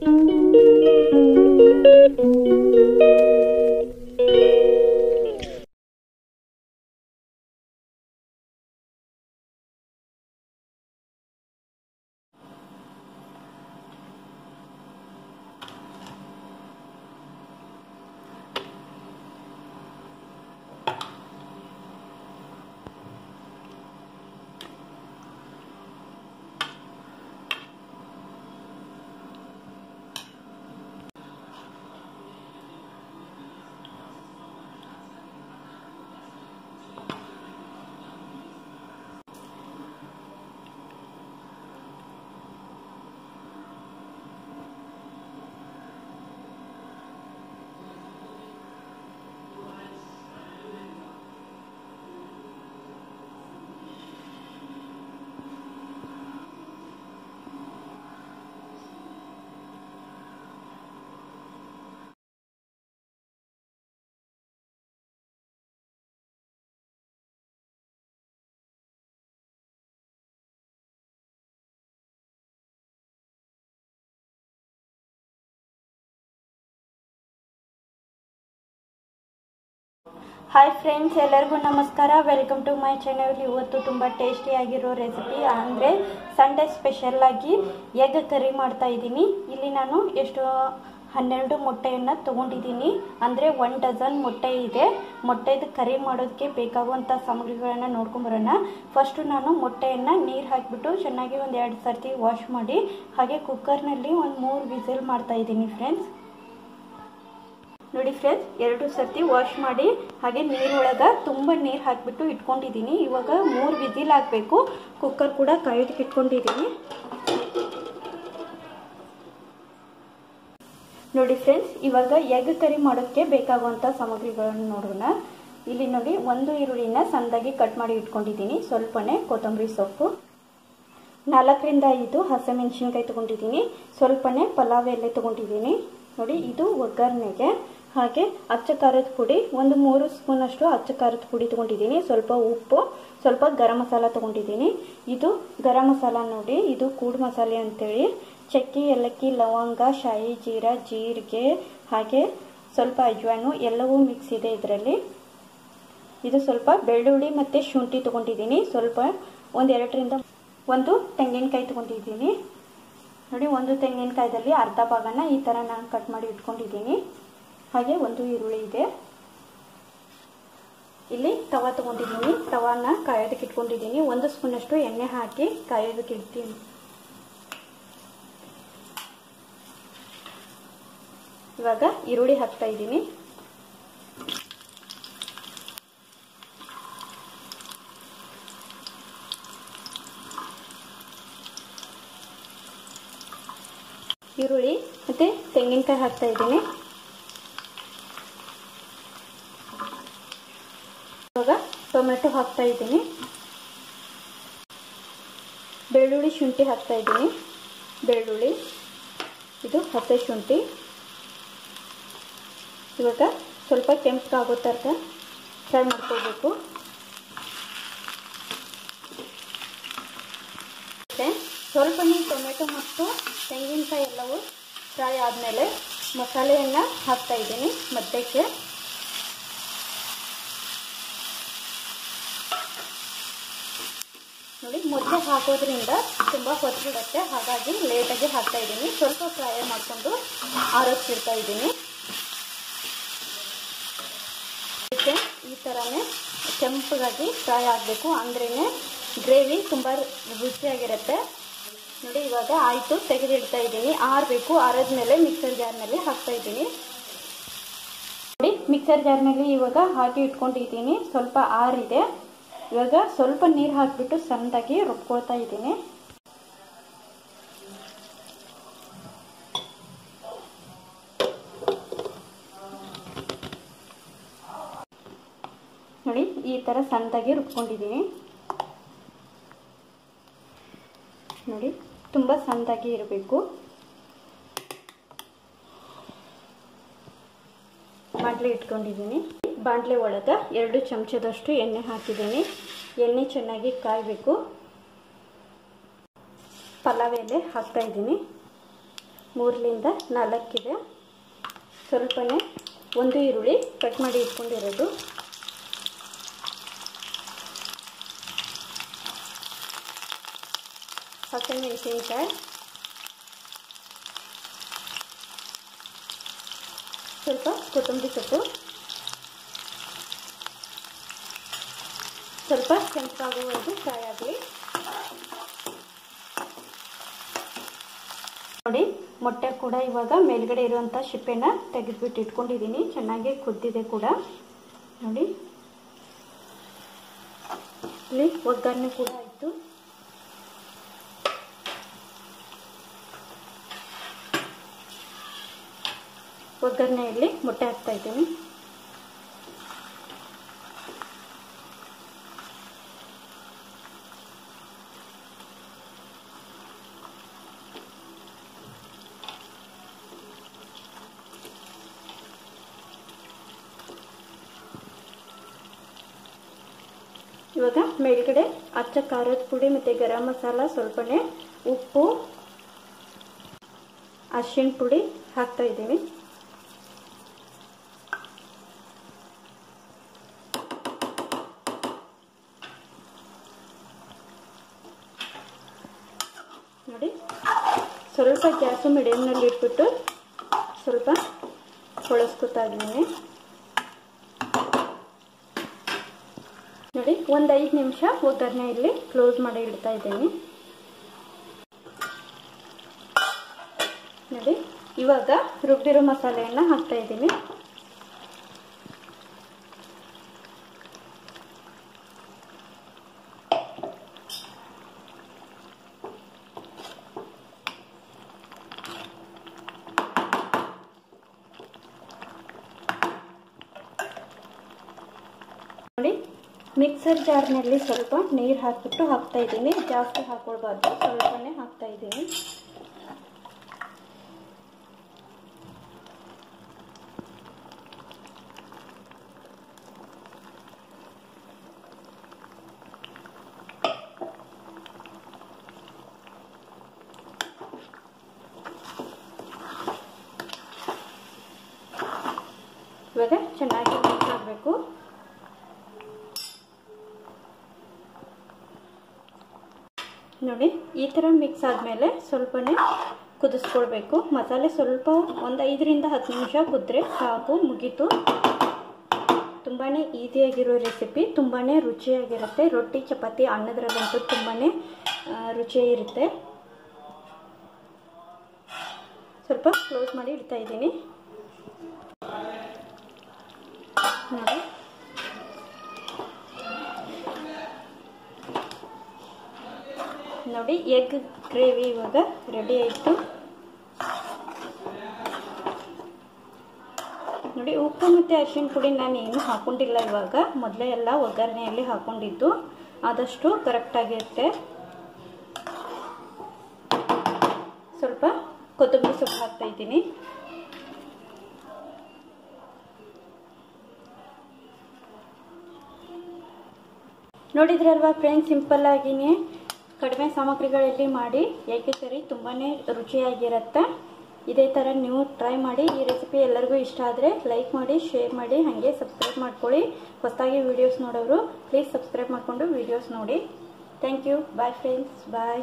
Thank you. Hi friends ಎಲ್ಲರಿಗೂ ನಮಸ್ಕಾರ. Welcome to my channel ಇವತ್ತು ತುಂಬ ಟೇಸ್ಟಿಯಾಗಿರೋ ರೆಸಿಪಿ ಅಂದರೆ ಸಂಡೇ ಸ್ಪೆಷಲ್ ಆಗಿ ಎಗ್ ಕರಿ ಮಾಡ್ತಾ ಇದ್ದೀನಿ. ಇಲ್ಲಿ ನಾನು ಎಷ್ಟು ಹನ್ನೆರಡು ಮೊಟ್ಟೆಯನ್ನು ತೊಗೊಂಡಿದ್ದೀನಿ. ಅಂದರೆ ಒನ್ ಡಜನ್ ಮೊಟ್ಟೆ ಇದೆ. ಮೊಟ್ಟೆದು ಕರಿ ಮಾಡೋದಕ್ಕೆ ಬೇಕಾಗುವಂಥ ಸಾಮಗ್ರಿಗಳನ್ನು ನೋಡ್ಕೊಂಬರೋಣ ಫಸ್ಟು ನಾನು ಮೊಟ್ಟೆಯನ್ನು ನೀರು ಹಾಕಿಬಿಟ್ಟು ಚೆನ್ನಾಗಿ ಒಂದು ಎರಡು ಸರ್ತಿ ವಾಶ್ ಮಾಡಿ, ಹಾಗೆ ಕುಕ್ಕರ್ನಲ್ಲಿ ಒಂದು ಮೂರು ವಿಸಿಲ್ ಮಾಡ್ತಾ ಇದ್ದೀನಿ ಫ್ರೆಂಡ್ಸ್ ನೋಡಿ ಫ್ರೆಂಡ್ಸ್ ಎರಡು ಸರ್ತಿ ವಾಶ್ ಮಾಡಿ, ಹಾಗೆ ನೀರೊಳಗೆ ತುಂಬ ನೀರು ಹಾಕಿಬಿಟ್ಟು ಇಟ್ಕೊಂಡಿದ್ದೀನಿ. ಇವಾಗ ಮೂರು ವಿಜಿಲ್ ಹಾಕಬೇಕು. ಕುಕ್ಕರ್ ಕೂಡ ಕಾಯೋದಕ್ಕೆ ಇಟ್ಕೊಂಡಿದ್ದೀನಿ. ನೋಡಿ ಫ್ರೆಂಡ್ಸ್ ಇವಾಗ ಎಗ್ ಕರಿ ಮಾಡೋಕ್ಕೆ ಬೇಕಾಗುವಂಥ ಸಾಮಗ್ರಿಗಳನ್ನು ನೋಡೋಣ. ಇಲ್ಲಿ ನೋಡಿ ಒಂದು ಈರುಳ್ಳಿನ ಸಣ್ಣದಾಗಿ ಕಟ್ ಮಾಡಿ ಇಟ್ಕೊಂಡಿದ್ದೀನಿ. ಸ್ವಲ್ಪನೇ ಕೊತ್ತಂಬರಿ ಸೊಪ್ಪು. ನಾಲ್ಕರಿಂದ ಐದು ಹಸಿಮೆಣಸಿನ್ಕಾಯಿ ತೊಗೊಂಡಿದ್ದೀನಿ. ಸ್ವಲ್ಪನೇ ಪಲಾವ್ ಎಲೆ ತೊಗೊಂಡಿದ್ದೀನಿ. ನೋಡಿ, ಇದು ಒಗ್ಗರಣೆಗೆ. ಹಾಗೆ ಅಚ್ಚ ಖಾರದ ಪುಡಿ, ಒಂದು ಮೂರು ಸ್ಪೂನ್ ಅಷ್ಟು ಅಚ್ಚ ಖಾರದ ಪುಡಿ ತೊಗೊಂಡಿದ್ದೀನಿ. ಸ್ವಲ್ಪ ಉಪ್ಪು, ಸ್ವಲ್ಪ ಗರಂ ಮಸಾಲ ತೊಗೊಂಡಿದ್ದೀನಿ. ಇದು ಗರಂ ಮಸಾಲ ನೋಡಿ, ಇದು ಕೂಡು ಮಸಾಲೆ ಅಂತೇಳಿ. ಚಕ್ಕೆ, ಏಲಕ್ಕಿ, ಲವಂಗ, ಶಾಯಿ, ಜೀರಾ, ಜೀರಿಗೆ, ಹಾಗೆ ಸ್ವಲ್ಪ ಅಜ್ವಾನು ಎಲ್ಲವೂ ಮಿಕ್ಸ್ ಇದೆ ಇದರಲ್ಲಿ. ಇದು ಸ್ವಲ್ಪ ಬೆಳ್ಳುಳ್ಳಿ ಮತ್ತು ಶುಂಠಿ ತೊಗೊಂಡಿದ್ದೀನಿ. ಸ್ವಲ್ಪ ಒಂದು ಎರಡರಿಂದ ಒಂದು ತೆಂಗಿನಕಾಯಿ ತೊಗೊಂಡಿದ್ದೀನಿ. ನೋಡಿ, ಒಂದು ತೆಂಗಿನಕಾಯಿದಲ್ಲಿ ಅರ್ಧ ಭಾಗನ ಈ ಥರ ನಾನು ಕಟ್ ಮಾಡಿ ಇಟ್ಕೊಂಡಿದ್ದೀನಿ. ಹಾಗೆ ಒಂದು ಈರುಳ್ಳಿ ಇದೆ. ಇಲ್ಲಿ ತವಾ ತಗೊಂಡಿದ್ದೀನಿ. ತವಾನ ಕಾಯೋದಕ್ಕೆ ಇಟ್ಕೊಂಡಿದ್ದೀನಿ. ಒಂದು ಸ್ಪೂನಷ್ಟು ಎಣ್ಣೆ ಹಾಕಿ ಕಾಯೋದಕ್ಕೆ ಇಡ್ತೀನಿ. ಇವಾಗ ಈರುಳ್ಳಿ ಹಾಕ್ತಾ ಇದ್ದೀನಿ. ಈರುಳ್ಳಿ ಮತ್ತೆ ತೆಂಗಿನಕಾಯಿ ಹಾಕ್ತಾ ಇದ್ದೀನಿ ಇವಾಗ ಟೊಮೆಟೊ ಹಾಕ್ತಾ ಇದ್ದೀನಿ. ಬೆಳ್ಳುಳ್ಳಿ ಶುಂಠಿ ಹಾಕ್ತಾ ಇದ್ದೀನಿ. ಬೆಳ್ಳುಳ್ಳಿ, ಇದು ಹಸೆ ಶುಂಠಿ. ಇವಾಗ ಸ್ವಲ್ಪ ಕೆಂಪಗಾಗೋ ತನಕ ಫ್ರೈ ಮಾಡ್ಕೋಬೇಕು ಸ್ವಲ್ಪನೇ ಟೊಮೆಟೊ ಮತ್ತು ತೆಂಗಿನಕಾಯಿ ಎಲ್ಲವೂ ಫ್ರೈ ಆದಮೇಲೆ ಮಸಾಲೆಯನ್ನು ಹಾಕ್ತಾ ಇದ್ದೀನಿ ಮಧ್ಯಕ್ಕೆ. ನೋಡಿ ಮೊದಲೇ ಹಾಕೋದ್ರಿಂದ ತುಂಬ ಹೊತ್ತಿಡುತ್ತೆ ಹಾಗಾಗಿ ಲೇಟಾಗಿ ಹಾಕ್ತಾ ಇದ್ದೀನಿ. ಸ್ವಲ್ಪ ಫ್ರೈ ಮಾಡಿಕೊಂಡು ಆರೋಗ್ಸಿಡ್ತಾ ಇದ್ದೀನಿ. ಈ ಥರನೇ ಕೆಂಪಗಾಗಿ ಫ್ರೈ ಆಗಬೇಕು. ಅಂದ್ರೇ ಗ್ರೇವಿ ತುಂಬ ರುಚಿಯಾಗಿರುತ್ತೆ. ನೋಡಿ, ಇವಾಗ ಆಯಿತು, ತೆಗೆದಿಡ್ತಾ ಇದ್ದೀನಿ. ಆರಬೇಕು, ಆರದ್ಮೇಲೆ ಮಿಕ್ಸರ್ ಜಾರ್ನಲ್ಲಿ ಹಾಕ್ತಾ ಇದ್ದೀನಿ. ನೋಡಿ ಮಿಕ್ಸರ್ ಜಾರ್ನಲ್ಲಿ ಇವಾಗ ಹಾಕಿ ಇಟ್ಕೊಂಡಿದ್ದೀನಿ. ಸ್ವಲ್ಪ ಆರಿದೆ. ಇವಾಗ ಸ್ವಲ್ಪ ನೀರು ಹಾಕಿಬಿಟ್ಟು ಸಣ್ಣದಾಗಿ ರುಬ್ಕೊಳ್ತಾ ಇದ್ದೀನಿ. ನೋಡಿ, ಈ ಥರ ಸಣ್ಣದಾಗಿ ರುಬ್ಕೊಂಡಿದ್ದೀನಿ. ನೋಡಿ, ತುಂಬ ಸಣ್ಣದಾಗಿ ಇರಬೇಕು. ಬಾಂಡ್ಲೆ ಇಟ್ಕೊಂಡಿದ್ದೀನಿ. ಬಾಂಡ್ಲೆ ಒಳಗೆ ಎರಡು ಚಮಚದಷ್ಟು ಎಣ್ಣೆ ಹಾಕಿದ್ದೀನಿ. ಎಣ್ಣೆ ಚೆನ್ನಾಗಿ ಕಾಯಬೇಕು. ಪಲಾವ್ ಎಲೆ ಹಾಕ್ತಾ ಇದ್ದೀನಿ. ಮೂರರಿಂದ ನಾಲ್ಕಿದೆ. ಸ್ವಲ್ಪನೇ ಒಂದು ಈರುಳ್ಳಿ ಕಟ್ ಮಾಡಿ ಇಟ್ಕೊಂಡಿರೋದು. ಹಸಿಮೆಣಸಿನ್ಕಾಯಿ ಸ್ವಲ್ಪ ಕೊತ್ತಂಬರಿ ಸೊಪ್ಪು. ಸ್ವಲ್ಪ ಕೆಂಪಾಗುವವರೆಗೂ ಫ್ರೈ ಆಗಲಿ. ನೋಡಿ, ಮೊಟ್ಟೆ ಕೂಡ ಇವಾಗ ಮೇಲ್ಗಡೆ ಇರುವಂಥ ಶಿಪ್ಪೆನ ತೆಗೆದುಬಿಟ್ಟು ಇಟ್ಕೊಂಡಿದ್ದೀನಿ. ಚೆನ್ನಾಗಿ ಕುದ್ದಿದೆ ಕೂಡ. ನೋಡಿ. ಇಲ್ಲಿ ಒಗ್ಗರಣೆ ಕೂಡ ಆಯಿತು ಒಗ್ಗರಣೆಯಲ್ಲಿ ಮೊಟ್ಟೆ ಹಾಕ್ತಾ ಇದ್ದೀನಿ ಇವಾಗ ಮೇಲ್ಗಡೆ ಅಚ್ಚ ಖಾರದ ಪುಡಿ ಮತ್ತು ಗರಂ ಮಸಾಲ, ಸ್ವಲ್ಪನೇ ಉಪ್ಪು, ಅರಿಶಿಣ ಪುಡಿ ಹಾಕ್ತಾ ಇದ್ದೀವಿ. ನೋಡಿ. ಸ್ವಲ್ಪ ಗ್ಯಾಸು ಮೀಡಿಯಮ್ನಲ್ಲಿ ಇಟ್ಬಿಟ್ಟು ಸ್ವಲ್ಪ ಹೊಳಸ್ಕೊತಾ ಇದ್ದೀನಿ. ನೋಡಿ, ಒಂದು ಐದು ನಿಮಿಷ ಒಗ್ಗರಣೆ ಇಲ್ಲಿ ಕ್ಲೋಸ್ ಮಾಡಿ ಇಡ್ತಾ ಇದ್ದೀನಿ. ನೋಡಿ, ಇವಾಗ ರುಬ್ಬಿರೋ ಮಸಾಲೆಯನ್ನು ಹಾಕ್ತಾ ಇದ್ದೀನಿ ನೋಡಿ ಮಿಕ್ಸರ್ ಜಾರ್ನಲ್ಲಿ ಸ್ವಲ್ಪ ನೀರು ಹಾಕ್ಬಿಟ್ಟು ಹಾಕ್ತಾ ಇದ್ದೀನಿ ಜಾಸ್ತಿ ಹಾಕೊಳ್ಬಾರ್ದು ಸ್ವಲ್ಪನೇ ಹಾಕ್ತಾ ಇದ್ದೀನಿ ಇವಾಗ ಚೆನ್ನಾಗಿ ಮಿಕ್ಸ್ ಆಗಬೇಕು. ನೋಡಿ, ಈ ಥರ ಮಿಕ್ಸ್ ಆದಮೇಲೆ ಸ್ವಲ್ಪನೇ ಕುದಿಸ್ಕೊಳ್ಬೇಕು. ಮಸಾಲೆ ಸ್ವಲ್ಪ ಒಂದು ಐದರಿಂದ ಹತ್ತು ನಿಮಿಷ ಕುದ್ರೆ ಸಾಕು, ಮುಗೀತು. ತುಂಬಾ ಈಸಿಯಾಗಿರೋ ರೆಸಿಪಿ ತುಂಬಾ ರುಚಿಯಾಗಿರುತ್ತೆ. ರೊಟ್ಟಿ, ಚಪಾತಿ, ಅನ್ನದ್ರಲ್ಲಂತೂ ತುಂಬಾ ರುಚಿಯಾಗಿರುತ್ತೆ. ಸ್ವಲ್ಪ ಕ್ಲೋಸ್ ಮಾಡಿ ಇಡ್ತಾ ಇದ್ದೀನಿ. ನೋಡಿ. ನೋಡಿ ಎಗ್ ಗ್ರೇವಿ ಇವಾಗ ರೆಡಿ ಆಯಿತು. ನೋಡಿ, ಉಪ್ಪು ಮತ್ತು ಅರಿಶಿನ ಪುಡಿ ನಾನು ಏನು ಹಾಕೊಂಡಿಲ್ಲ ಇವಾಗ. ಮೊದಲೇ ಎಲ್ಲ ಒಗ್ಗರಣೆಯಲ್ಲಿ ಹಾಕೊಂಡಿದ್ದು. ಆದಷ್ಟು ಕರೆಕ್ಟಾಗಿರುತ್ತೆ ಸ್ವಲ್ಪ ಕೊತ್ತಂಬರಿ ಸೊಪ್ಪು ಹಾಕ್ತಾ ಇದ್ದೀನಿ. ನೋಡಿದ್ರಲ್ವಾ ಫ್ರೆಂಡ್ಸ್ ಸಿಂಪಲ್ ಆಗಿನೇ? ಕಡಿಮೆ ಸಾಮಗ್ರಿಗಳಲ್ಲಿ ಮಾಡಿ ಯಾಕೆ ಸರಿ ತುಂಬಾ ರುಚಿಯಾಗಿರುತ್ತೆ. ಇದೇ ಥರ ನೀವು ಟ್ರೈ ಮಾಡಿ, ಈ ರೆಸಿಪಿ ಎಲ್ಲರಿಗೂ ಇಷ್ಟ ಆದರೆ ಲೈಕ್ ಮಾಡಿ ಶೇರ್ ಮಾಡಿ, ಹಾಗೆ ಸಬ್ಸ್ಕ್ರೈಬ್ ಮಾಡ್ಕೊಳ್ಳಿ. ಹೊಸದಾಗಿ ವೀಡಿಯೋಸ್ ನೋಡೋರು ಪ್ಲೀಸ್ ಸಬ್ಸ್ಕ್ರೈಬ್ ಮಾಡಿಕೊಂಡು ವೀಡಿಯೋಸ್ ನೋಡಿ. Thank you bye friends bye